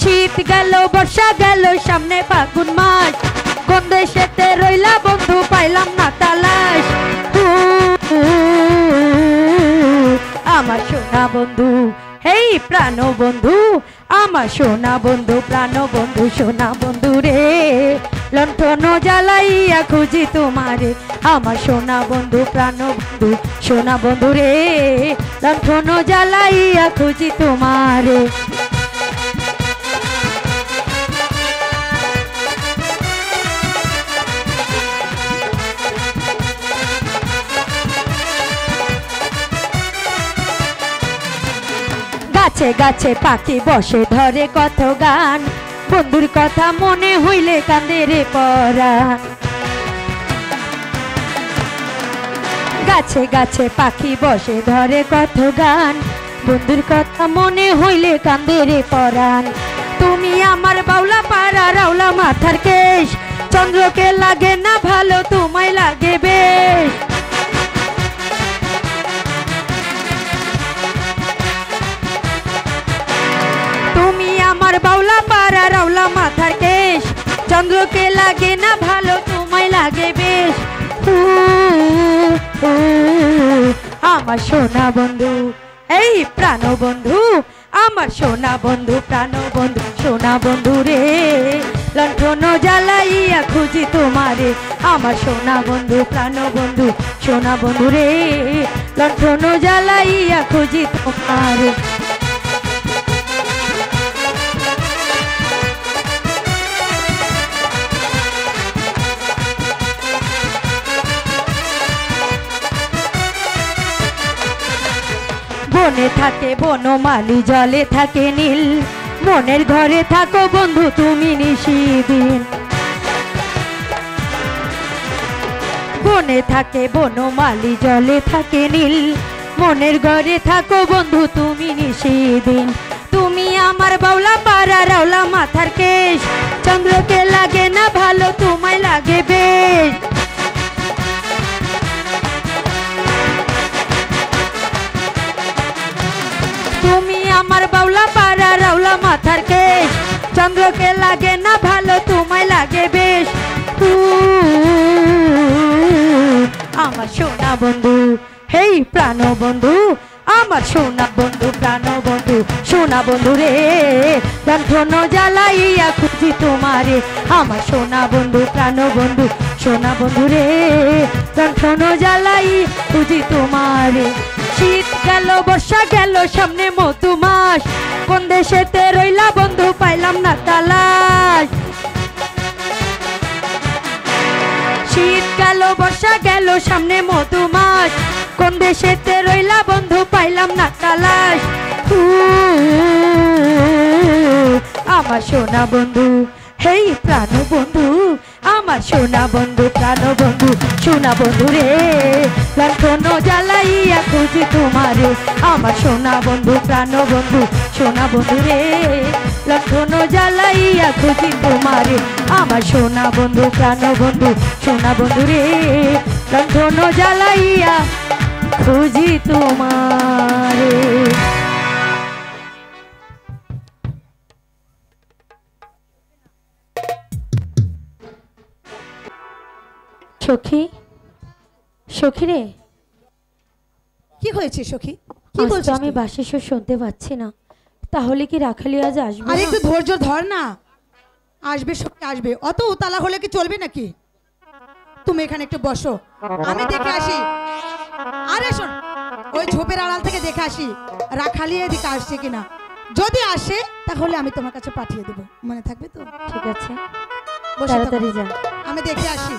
শীত গেল, বর্ষা গেল, সামনে ফাগুন মাস। কোন দেশেতে রইলা বন্ধু, পাইলাম না তালাশ। আমার সোনা বন্ধু, হেই প্রাণ বন্ধু, আমার সোনা বন্ধু, প্রাণ বন্ধু, সোনা বন্ধু রে। লণ্ঠন জ্বালাইয়া খুঁজি তোমারে, আমার সোনা বন্ধু, প্রাণ বন্ধু, সোনা বন্ধু রে। লণ্ঠন জ্বালাইয়া খুঁজি তোমারে। গাছে গাছে পাখি বসে ধরে কত গান। বন্ধুর কথা মনে হইলে কান্দে রে পরা। গাছে গাছে পাখি বসে ধরে কত গান। বন্ধুর কথা মনে হইলে কান্দে রে পরাণ। তুমি আমার বাউলা পাড়া রাউলা মাথার কেশ। চন্দ্রকে লাগে না ভালো, তোমায় চন্দ্রকে লাগে না ভালো, তোমায় লাগে বেশ। আমার সোনা বন্ধু, এই প্রাণ বন্ধু, আমার সোনা বন্ধু, প্রাণ বন্ধু, সোনা বন্ধু রে। লণ্ঠন জ্বালাইয়া খুঁজি তোমারে, আমার সোনা বন্ধু, প্রাণ বন্ধু, সোনা বন্ধু রে। লণ্ঠন জ্বালাইয়া খুঁজি তোমারে। বনে থাকে বনমালি, জলে থাকে নীল। মনের ঘরে থাকো বন্ধু, তুমি নিশিদিন। বনে থাকে বনমালি, জলে থাকে নীল। মনের ঘরে থাকো বন্ধু, তুমি নিশিদিন। তুমি আমার বাউলা পাড়া রাউলা মাথার কেশ। চন্দ্রকে লাগে না ভালো, তোমায় লাগে বেশ। আমার সোনা বন্ধু। হেই প্রাণ বন্ধু, আমার সোনা বন্ধু, প্রাণ বন্ধু, সোনা বন্ধু রে। লণ্ঠন জ্বালাইয়া খুঁজি তোমারে, আমার সোনা বন্ধু, প্রাণ বন্ধু, সোনা বন্ধু রে। লণ্ঠন জ্বালাই খুঁজি তোমারে। শীত গেল, বর্ষা গেল, সামনে মধু মাস কোন দেশেতে রইলা বন্ধু, পাইলাম না তালাশ। সামনে মধু মাস কোন দেশেতে রইলা বন্ধু, পাইলাম না তালাশ। আমার সোনা বন্ধু, হেই প্রাণ বন্ধু, আমার সোনা বন্ধু, প্রাণ বন্ধু, সোনা বন্ধু রে। লণ্ঠন জ্বালাইয়া খুঁজি তোমারে, আমার সোনা বন্ধু, প্রাণ বন্ধু, সোনা বন্ধু রে। লণ্ঠন জ্বালাইয়া খুঁজি তোমারে, আমার সোনা বন্ধু, প্রাণ বন্ধু, সোনা বন্ধু রে। লণ্ঠন জ্বালাইয়া খুঁজি তোমারে। সখী সখী রে। কি হয়েছে সখী? কি বলছিস আমি সুর শুনতে পাচ্ছি না। তাহলে কি রাখালি আজ আসবে আর? একটু ধৈর্য ধর না। আসবে সখী আসবে। অত উতালা হলে কি চলবে নাকি? তুমি এখানে একটু বসো। আমি দেখে আসি। আরে শোন ওই ঝোপের আড়াল থেকে দেখে আসি রাখালি এদিকে আসছে কিনা। যদি আসে তাহলে আমি তোমার কাছে পাঠিয়ে দেবো। মনে থাকবে তো? ঠিক আছে। তাড়াতাড়ি যা আমি দেখে আসি।